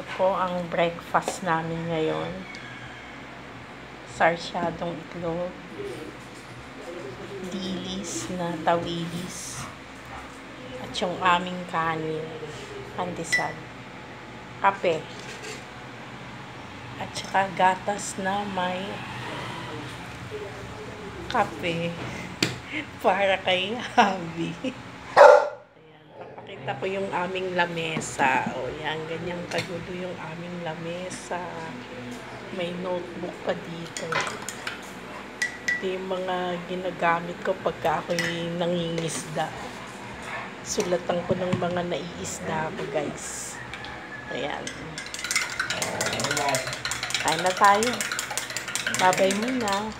po ang breakfast namin ngayon. Sarsyadong itlog. Dilis na tawilis. At yung aming kanin. Pandesal. Kape. At saka gatas na may kape para kay Habi. Ayan, papakita ko yung aming lamesa. O yan, ganyang kagulo yung aming lamesa. May notebook pa dito. Ito yung mga ginagamit ko pagka ako'y nangingisda. Sulatan ko ng mga naiisda ko, guys. Ayan. Kain na tayo. Babay muna.